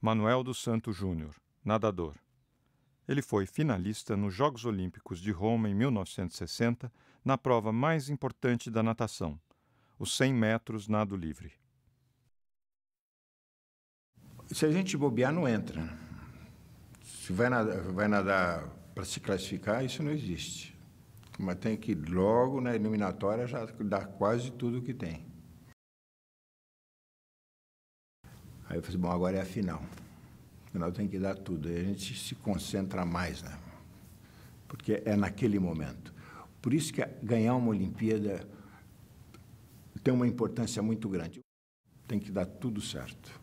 Manuel dos Santos Júnior, nadador. Ele foi finalista nos Jogos Olímpicos de Roma em 1960, na prova mais importante da natação, os 100 metros nado livre. Se a gente bobear, não entra. Se vai nadar, vai nadar para se classificar, isso não existe. Mas tem que logo na eliminatória já dar quase tudo que tem. Aí eu falei, bom, agora é a final. Final tem que dar tudo. Aí a gente se concentra mais, né? Porque é naquele momento. Por isso que ganhar uma Olimpíada tem uma importância muito grande. Tem que dar tudo certo.